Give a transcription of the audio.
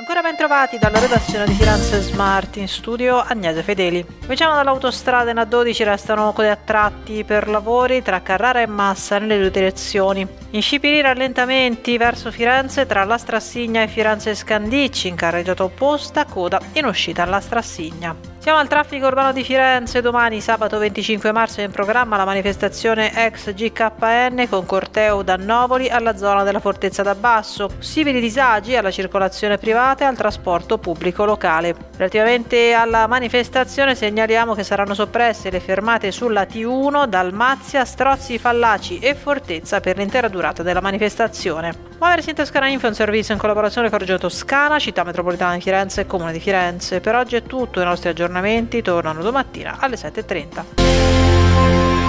Ancora ben trovati dalla redazione di Firenze Smart in studio Agnese Fedeli. Cominciamo dall'autostrada in A12 restano code a tratti per lavori tra Carrara e Massa nelle due direzioni. In Scipiri rallentamenti verso Firenze tra la Strassigna e Firenze Scandicci in carreggiata opposta, coda in uscita alla Strassigna. Siamo al traffico urbano di Firenze, domani sabato 25 marzo è in programma la manifestazione ex GKN con corteo da Novoli alla zona della Fortezza d'Abbasso, possibili disagi alla circolazione privata e al trasporto pubblico locale. Relativamente alla manifestazione segnaliamo che saranno soppresse le fermate sulla T1, Dalmazia, Strozzi, Fallaci e Fortezza per l'intera durata della manifestazione. Muoversi in Toscana Info è un servizio in collaborazione con Reggio Toscana, Città Metropolitana di Firenze e Comune di Firenze. Per oggi è tutto, i nostri aggiornamenti tornano domattina alle 7.30.